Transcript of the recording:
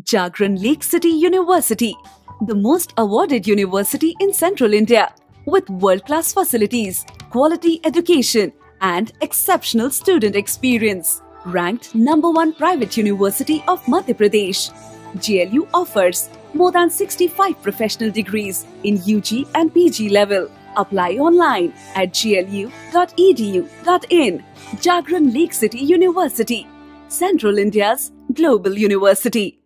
Jagran Lakecity University, the most awarded university in central India, with world class facilities, quality education, and exceptional student experience. Ranked number one private university of Madhya Pradesh, JLU offers more than 65 professional degrees in UG and PG level. Apply online at jlu.edu.in. Jagran Lakecity University, Central India's global university.